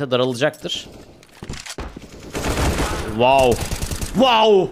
daralacaktır. Wow. Wow.